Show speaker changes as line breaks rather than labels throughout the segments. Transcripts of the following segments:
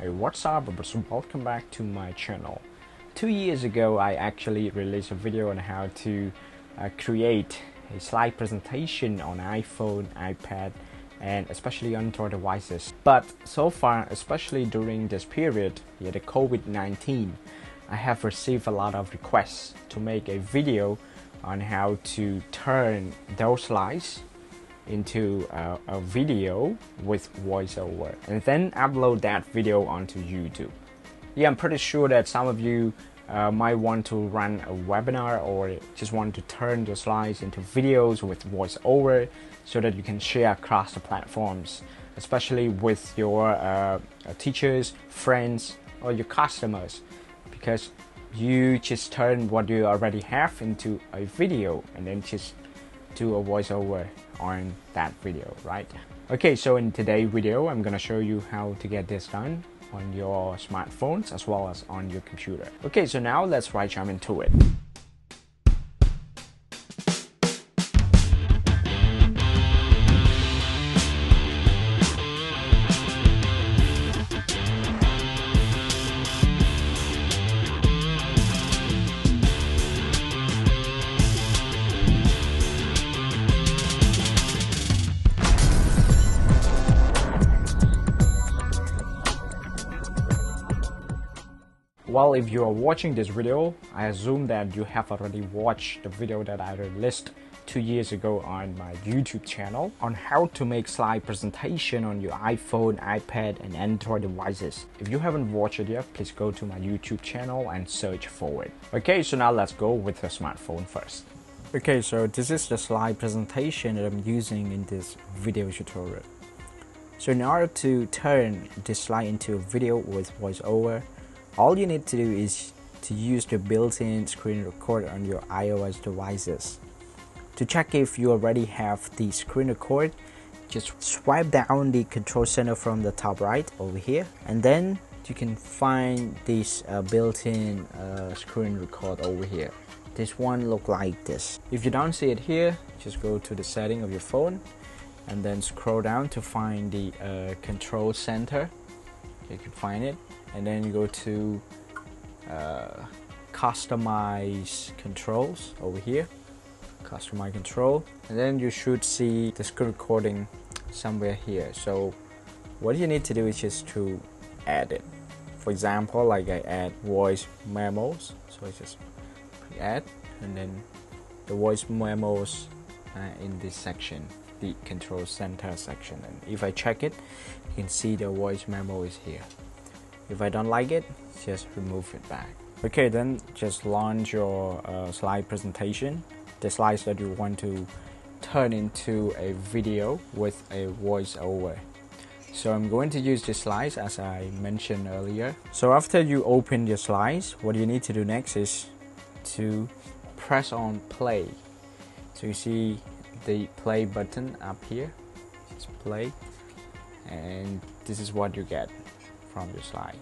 Hey, what's up? brothers Welcome back to my channel. Two years ago, I actually released a video on how to uh, create a slide presentation on iPhone, iPad, and especially on Android devices. But so far, especially during this period, yeah, the COVID-19, I have received a lot of requests to make a video on how to turn those slides into a, a video with voiceover and then upload that video onto YouTube. Yeah, I'm pretty sure that some of you uh, might want to run a webinar or just want to turn the slides into videos with voiceover so that you can share across the platforms, especially with your uh, teachers, friends, or your customers, because you just turn what you already have into a video and then just do a voiceover on that video, right? Okay, so in today's video, I'm gonna show you how to get this done on your smartphones as well as on your computer. Okay, so now let's right jump into it. Well, if you are watching this video, I assume that you have already watched the video that I released two years ago on my YouTube channel on how to make slide presentation on your iPhone, iPad, and Android devices. If you haven't watched it yet, please go to my YouTube channel and search for it. Okay, so now let's go with the smartphone first. Okay, so this is the slide presentation that I'm using in this video tutorial. So in order to turn this slide into a video with voiceover, all you need to do is to use the built-in screen recorder on your iOS devices. To check if you already have the screen record, just swipe down the control center from the top right over here and then you can find this uh, built-in uh, screen record over here. This one look like this. If you don't see it here, just go to the setting of your phone and then scroll down to find the uh, control center. You can find it and then you go to uh, customize controls over here. Customize control. And then you should see the screen recording somewhere here. So what you need to do is just to add it. For example like I add voice memos. So I just add and then the voice memos uh, in this section the control center section. And if I check it you can see the voice memo is here if I don't like it, just remove it back. Okay, then just launch your uh, slide presentation, the slides that you want to turn into a video with a voiceover. So I'm going to use the slides as I mentioned earlier. So after you open your slides, what you need to do next is to press on play. So you see the play button up here, just play, and this is what you get from your slide.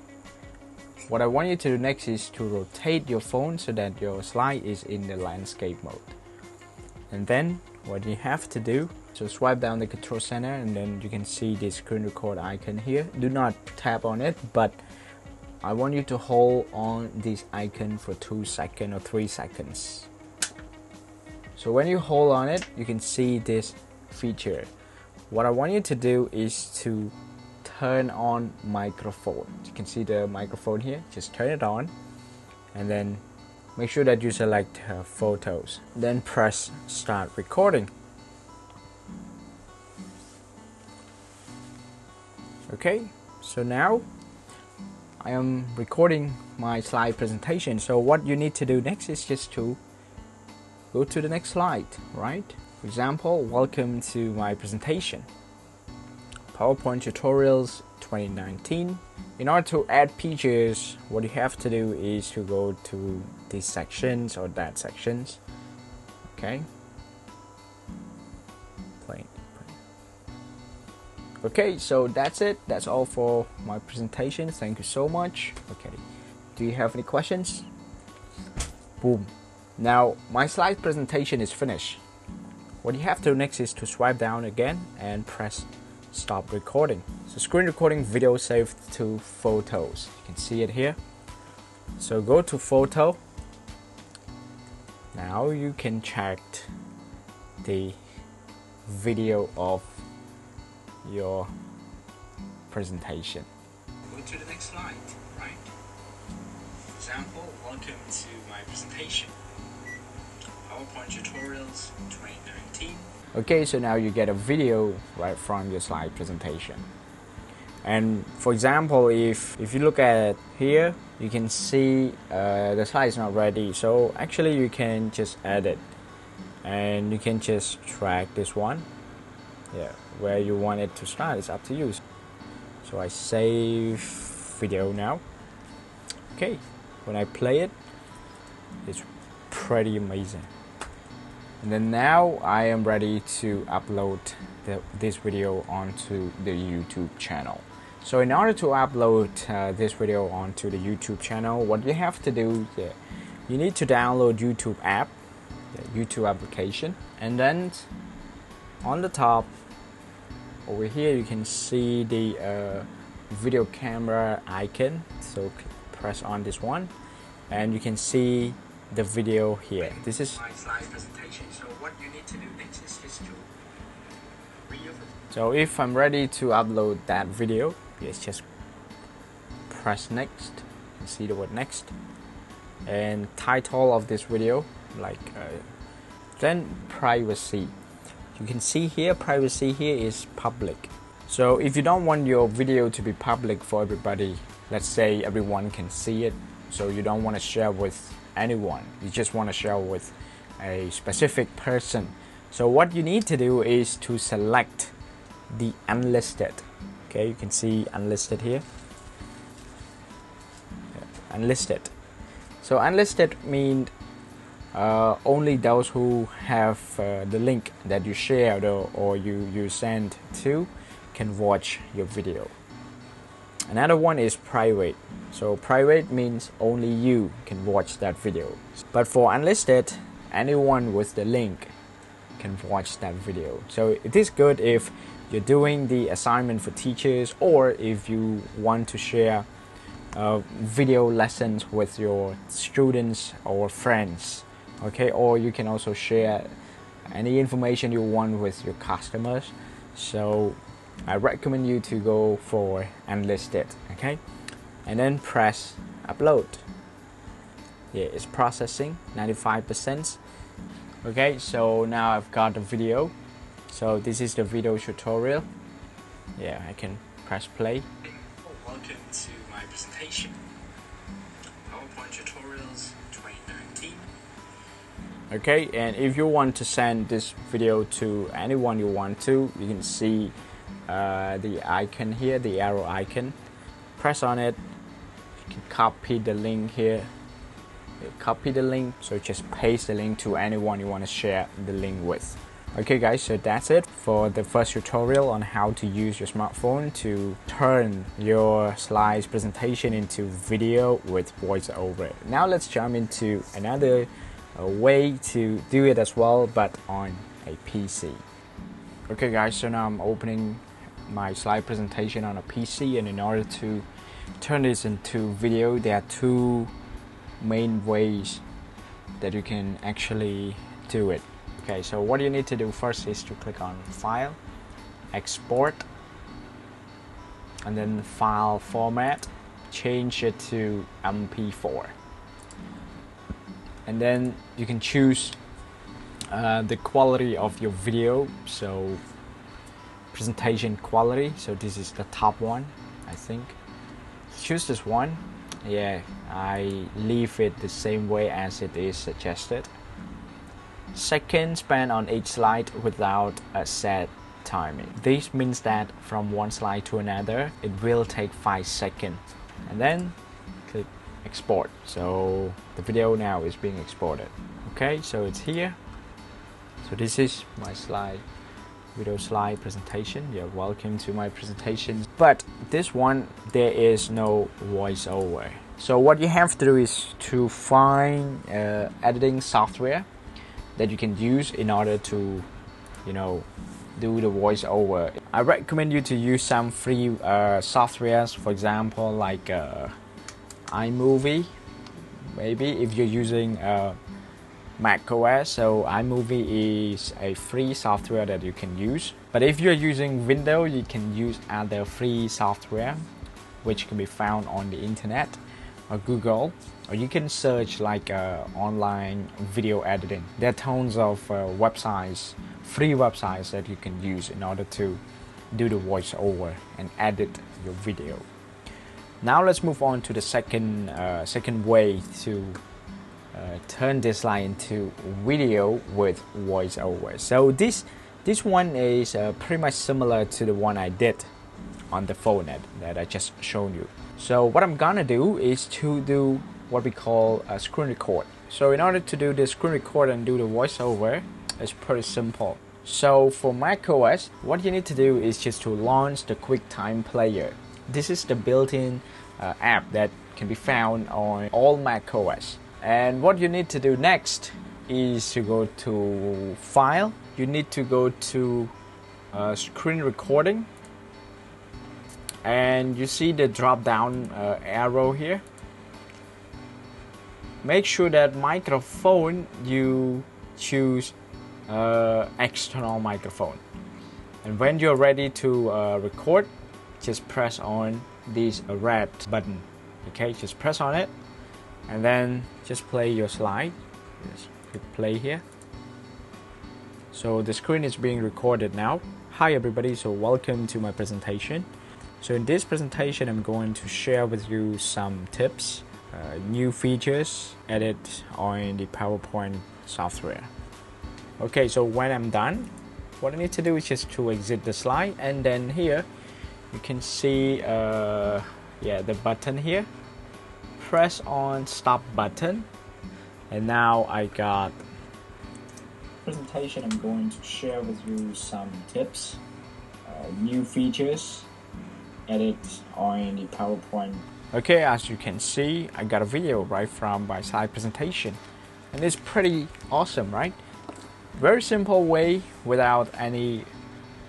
What I want you to do next is to rotate your phone so that your slide is in the landscape mode. And then what you have to do, so swipe down the control center and then you can see the screen record icon here. Do not tap on it, but I want you to hold on this icon for 2 seconds or 3 seconds. So when you hold on it, you can see this feature. What I want you to do is to turn on microphone. You can see the microphone here. Just turn it on and then make sure that you select uh, photos. Then press start recording. Okay, so now I am recording my slide presentation. So what you need to do next is just to go to the next slide, right? For example, welcome to my presentation. PowerPoint tutorials 2019. In order to add pages, what you have to do is to go to these sections or that sections. Okay. Okay, so that's it. That's all for my presentation. Thank you so much. Okay. Do you have any questions? Boom. Now, my slide presentation is finished. What you have to do next is to swipe down again and press stop recording. So screen recording video saved to photos. You can see it here. So go to photo. Now you can check the video of your presentation. Go to the next slide, right? Example, welcome to my presentation. PowerPoint Tutorials 2019. Okay, so now you get a video right from your slide presentation. And for example, if, if you look at here, you can see uh, the slide is not ready. So actually you can just edit. And you can just drag this one. Yeah where you want it to start it's up to you. So I save video now. Okay when I play it it's pretty amazing and then now I am ready to upload the, this video onto the YouTube channel. So in order to upload uh, this video onto the YouTube channel what you have to do is you need to download YouTube app the YouTube application. And then on the top over here you can see the uh, video camera icon. So press on this one. And you can see the video here. This is my slide presentation so what you need to do next is just to so if I'm ready to upload that video let's just press next. And see the word next. And title of this video like uh, then privacy. You can see here privacy here is public. So if you don't want your video to be public for everybody let's say everyone can see it so you don't want to share with anyone. You just want to share with a specific person. So what you need to do is to select the unlisted. Okay you can see unlisted here. Unlisted. So unlisted means uh, only those who have uh, the link that you shared or, or you, you send to can watch your video. Another one is private. So private means only you can watch that video. But for unlisted, anyone with the link can watch that video. So it is good if you're doing the assignment for teachers or if you want to share uh, video lessons with your students or friends okay or you can also share any information you want with your customers so I recommend you to go for unlisted okay and then press upload. Yeah it's processing 95% okay so now I've got the video. So this is the video tutorial. Yeah I can press play. Welcome to my presentation. PowerPoint tutorials 2019 okay and if you want to send this video to anyone you want to you can see uh, the icon here the arrow icon. Press on it can copy the link here. Copy the link so just paste the link to anyone you want to share the link with. Okay guys so that's it for the first tutorial on how to use your smartphone to turn your slides presentation into video with voiceover. Now let's jump into another a way to do it as well but on a PC okay guys so now I'm opening my slide presentation on a PC and in order to turn this into video there are two main ways that you can actually do it. Okay so what you need to do first is to click on file export and then file format. Change it to MP4 and then you can choose uh, the quality of your video. So presentation quality. So this is the top one I think choose this one? Yeah I leave it the same way as it is suggested. Second span on each slide without a set timing. This means that from one slide to another it will take 5 seconds. And then click export. So the video now is being exported. Okay so it's here. So this is my slide video slide presentation you're welcome to my presentation but this one there is no voiceover so what you have to do is to find uh, editing software that you can use in order to you know do the voiceover. I recommend you to use some free uh, softwares, for example, like uh, iMovie. Maybe if you're using uh, Mac OS, so iMovie is a free software that you can use. But if you're using Windows, you can use other free software, which can be found on the internet or Google, or you can search like uh, online video editing. There are tons of uh, websites, free websites that you can use in order to do the voiceover and edit your video. Now let's move on to the second uh, second way to uh, turn this line into video with voiceover. So this this one is uh, pretty much similar to the one I did on the phone that, that I just shown you. So what I'm gonna do is to do what we call a screen record. So in order to do the screen record and do the voiceover, it's pretty simple. So for macOS, what you need to do is just to launch the QuickTime Player. This is the built-in uh, app that can be found on all macOS. And what you need to do next is to go to File. You need to go to uh, Screen Recording. And you see the drop down uh, arrow here. Make sure that microphone you choose uh, external microphone. And when you're ready to uh, record just press on this red button. Okay just press on it and then just play your slide. Just click play here. So the screen is being recorded now. Hi everybody. So welcome to my presentation. So in this presentation, I'm going to share with you some tips, uh, new features added on the PowerPoint software. Okay, so when I'm done, what I need to do is just to exit the slide. And then here you can see uh, yeah the button here press on stop button and now I got presentation I'm going to share with you some tips uh, new features edit on the PowerPoint. Okay, as you can see, I got a video right from my side presentation. And it's pretty awesome, right? Very simple way without any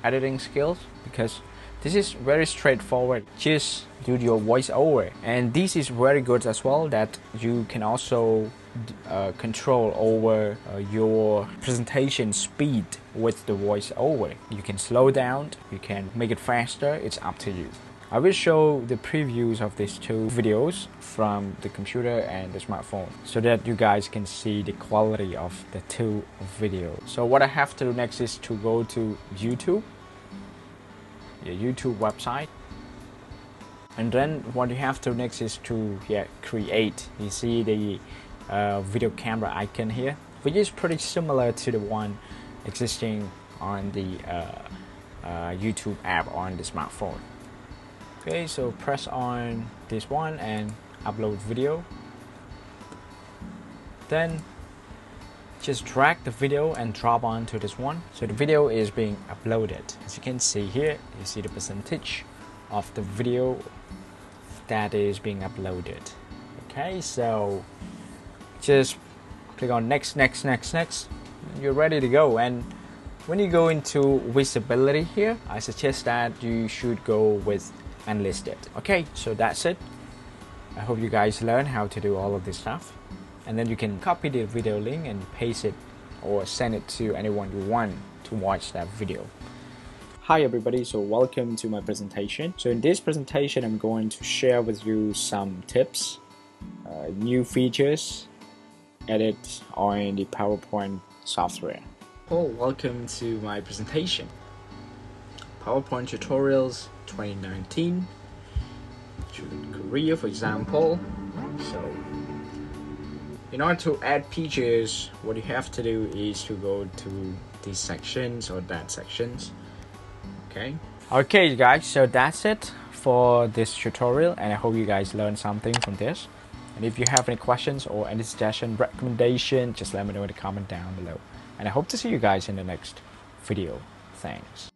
editing skills because this is very straightforward. Just do your voiceover. And this is very good as well that you can also uh, control over uh, your presentation speed with the voiceover. You can slow down, you can make it faster, it's up to you. I will show the previews of these two videos from the computer and the smartphone so that you guys can see the quality of the two videos. So what I have to do next is to go to YouTube, the YouTube website. And then what you have to next is to yeah, create. You see the uh, video camera icon here, which is pretty similar to the one existing on the uh, uh, YouTube app on the smartphone okay so press on this one and upload video then just drag the video and drop onto this one so the video is being uploaded as you can see here you see the percentage of the video that is being uploaded okay so just click on next next next next you're ready to go and when you go into visibility here I suggest that you should go with unlisted. Okay, so that's it. I hope you guys learn how to do all of this stuff. And then you can copy the video link and paste it or send it to anyone you want to watch that video. Hi everybody, so welcome to my presentation. So in this presentation, I'm going to share with you some tips, uh, new features added on the PowerPoint software. Oh, welcome to my presentation. PowerPoint tutorials 2019 Korea for example so in order to add features what you have to do is to go to these sections or that sections. Okay. Okay guys so that's it for this tutorial and I hope you guys learned something from this. And if you have any questions or any suggestion recommendation just let me know in the comment down below. And I hope to see you guys in the next video. Thanks